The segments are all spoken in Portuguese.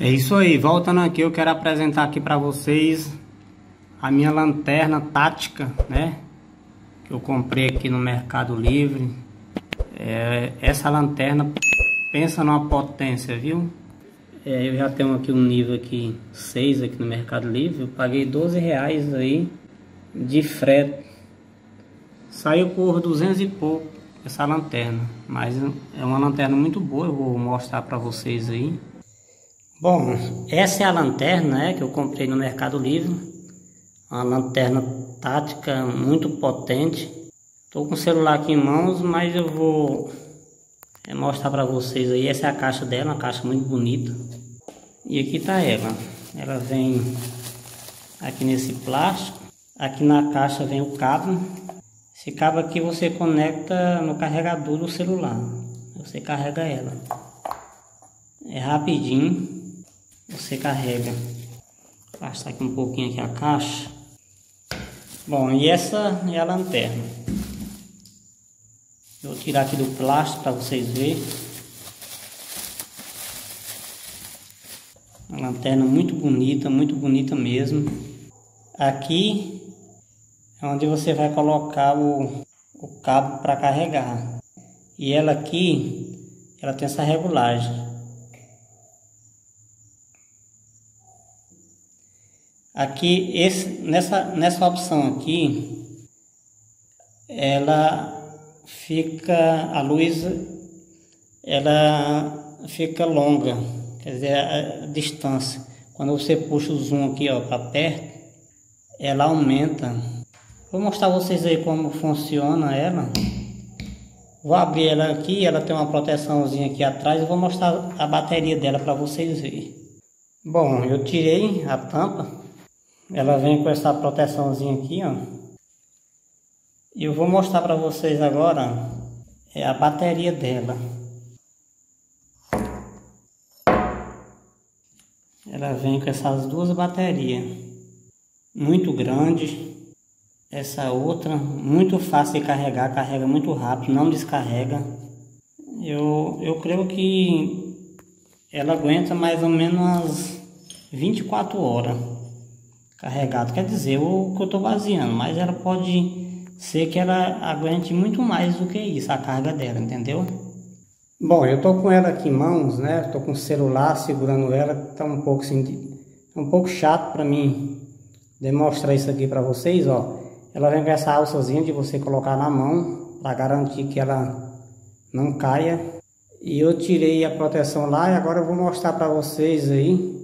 É isso aí, voltando aqui, eu quero apresentar aqui para vocês a minha lanterna tática, né? Que eu comprei aqui no Mercado Livre. É, essa lanterna, pensa numa potência, viu? É, eu já tenho aqui um nível aqui 6 aqui no Mercado Livre. Eu paguei 12 reais aí de frete. Saiu por 200 e pouco essa lanterna. Mas é uma lanterna muito boa, eu vou mostrar para vocês aí. Bom, essa é a lanterna né, que eu comprei no Mercado Livre. Uma lanterna tática muito potente. Estou com o celular aqui em mãos, mas eu vou é, mostrar para vocês aí. Essa é a caixa dela, uma caixa muito bonita. E aqui está ela. Ela vem aqui nesse plástico. Aqui na caixa vem o cabo. Esse cabo aqui você conecta no carregador do celular. Você carrega ela. É rapidinho você carrega. Vou passar aqui um pouquinho aqui a caixa. Bom, e essa é a lanterna. Eu vou tirar aqui do plástico para vocês verem. Uma lanterna muito bonita, muito bonita mesmo. Aqui é onde você vai colocar o, o cabo para carregar. E ela aqui, ela tem essa regulagem. Aqui, esse, nessa, nessa opção aqui, ela fica, a luz, ela fica longa, quer dizer, a, a distância. Quando você puxa o zoom aqui para perto, ela aumenta. Vou mostrar vocês aí como funciona ela. Vou abrir ela aqui, ela tem uma proteçãozinha aqui atrás, eu vou mostrar a bateria dela para vocês verem. Bom, eu tirei a tampa, ela vem com essa proteçãozinha aqui, ó. E eu vou mostrar para vocês agora é a bateria dela. Ela vem com essas duas baterias. Muito grande. Essa outra, muito fácil de carregar, carrega muito rápido, não descarrega. Eu, eu creio que ela aguenta mais ou menos umas 24 horas carregado. Quer dizer, o que eu estou baseando, mas ela pode ser que ela aguente muito mais do que isso, a carga dela, entendeu? Bom, eu estou com ela aqui em mãos, né? Estou com o celular segurando ela, tá um pouco assim, é um pouco chato para mim demonstrar isso aqui para vocês, ó. Ela vem com essa alçazinha de você colocar na mão para garantir que ela não caia. E eu tirei a proteção lá e agora eu vou mostrar para vocês aí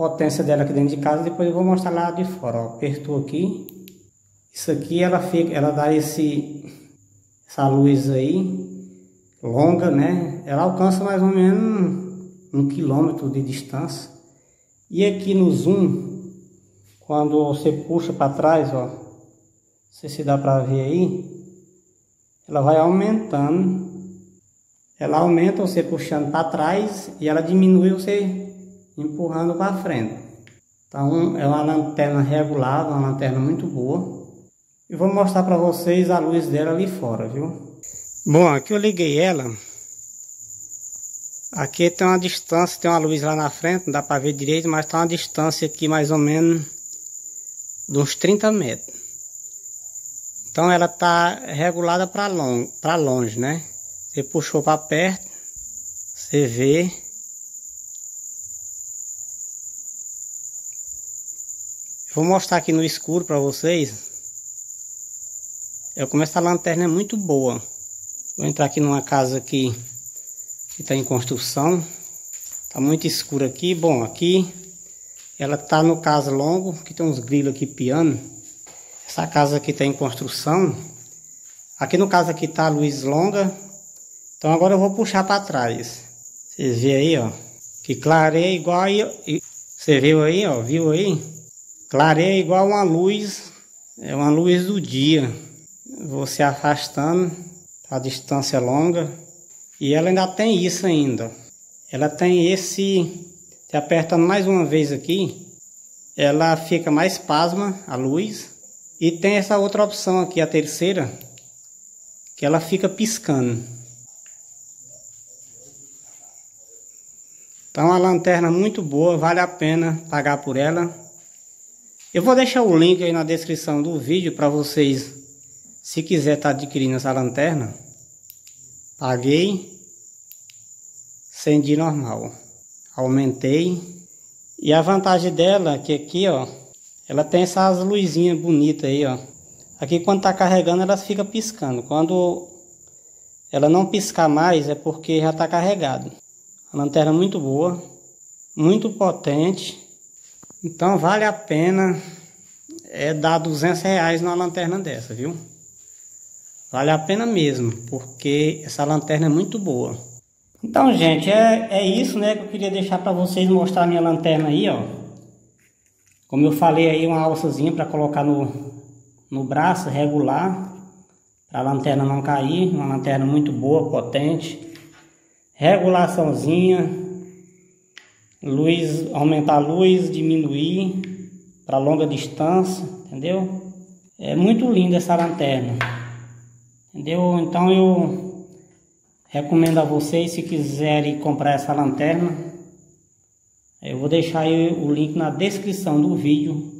potência dela aqui dentro de casa, depois eu vou mostrar lá de fora, ó. Apertou aqui. Isso aqui ela fica, ela dá esse essa luz aí longa, né? Ela alcança mais ou menos um quilômetro de distância. E aqui no zoom, quando você puxa para trás, ó, não sei se dá para ver aí, ela vai aumentando. Ela aumenta você puxando para trás e ela diminui você empurrando para frente. Então é uma lanterna regulada, uma lanterna muito boa. E vou mostrar para vocês a luz dela ali fora, viu? Bom, aqui eu liguei ela. Aqui tem uma distância, tem uma luz lá na frente, não dá para ver direito, mas tem uma distância aqui mais ou menos de uns 30 metros. Então ela está regulada para longe, longe, né? Você puxou para perto, você vê Vou mostrar aqui no escuro para vocês. Eu começo a lanterna é muito boa. Vou entrar aqui numa casa aqui que está em construção. Está muito escuro aqui. Bom, aqui ela está no caso longo, que tem uns grilos aqui piano. Essa casa aqui está em construção. Aqui no caso aqui está a luz longa. Então agora eu vou puxar para trás. Vocês veem aí, ó. Que clareia igual aí. Você viu aí, ó? Viu aí? Clareia igual uma luz, é uma luz do dia. Você afastando a distância longa. E ela ainda tem isso ainda. Ela tem esse, se apertando mais uma vez aqui, ela fica mais pasma a luz. E tem essa outra opção aqui, a terceira, que ela fica piscando. Então a lanterna muito boa, vale a pena pagar por ela. Eu vou deixar o link aí na descrição do vídeo para vocês, se quiser estar tá adquirindo essa lanterna. Paguei, acendi normal, aumentei. E a vantagem dela é que aqui, ó, ela tem essas luzinhas bonitas aí, ó. Aqui quando tá carregando ela fica piscando. Quando ela não piscar mais é porque já tá carregado. A lanterna muito boa, muito potente. Então vale a pena é dar 200 reais numa lanterna dessa, viu? Vale a pena mesmo, porque essa lanterna é muito boa. Então, gente, é, é isso, né, que eu queria deixar para vocês mostrar a minha lanterna aí, ó. Como eu falei aí, uma alçazinha para colocar no, no braço, regular, para a lanterna não cair. Uma lanterna muito boa, potente. Regulaçãozinha, luz, aumentar a luz, diminuir para longa distância, entendeu? É muito linda essa lanterna, entendeu? Então eu recomendo a vocês, se quiserem comprar essa lanterna, eu vou deixar o link na descrição do vídeo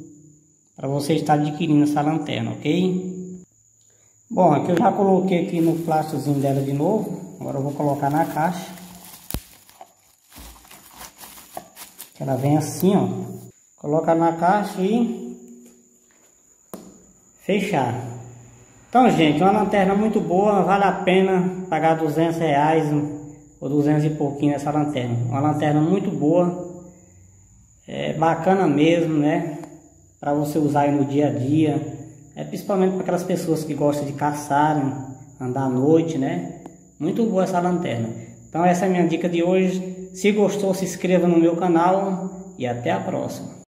para você estar adquirindo essa lanterna, ok? Bom, aqui eu já coloquei aqui no plásticozinho dela de novo, agora eu vou colocar na caixa. Ela vem assim, ó. Coloca na caixa e fechar. Então, gente, uma lanterna muito boa, vale a pena pagar 200 reais ou 200 e pouquinho essa lanterna. Uma lanterna muito boa, é bacana mesmo, né? Para você usar no dia a dia, é principalmente para aquelas pessoas que gostam de caçar, andar à noite, né? Muito boa essa lanterna. Então essa é a minha dica de hoje. Se gostou, se inscreva no meu canal e até a próxima.